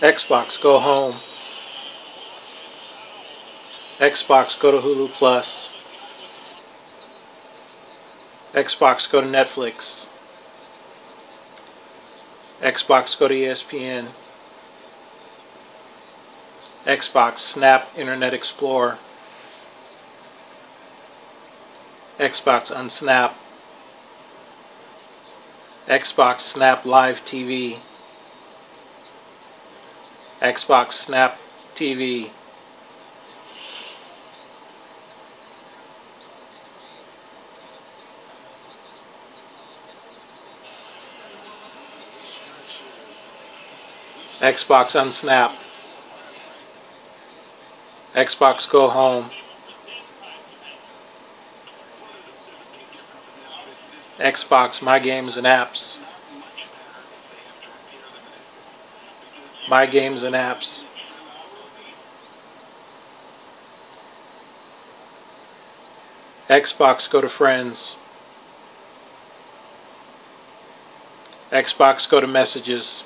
Xbox, go home. Xbox, go to Hulu Plus. Xbox, go to Netflix. Xbox, go to ESPN. Xbox, Snap Internet Explorer. Xbox, Unsnap. Xbox, Snap Live TV. Xbox, Snap TV. Xbox Unsnap. Xbox Go Home. Xbox My Games and Apps. My Games and Apps. Xbox Go to Friends. Xbox Go to Messages.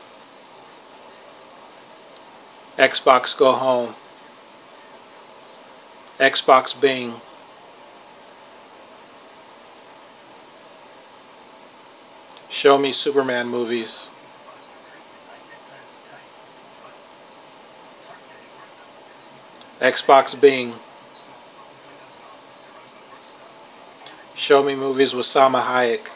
Xbox Go Home. Xbox Bing. Show me Superman movies. Xbox Bing. Show me movies with Salma Hayek.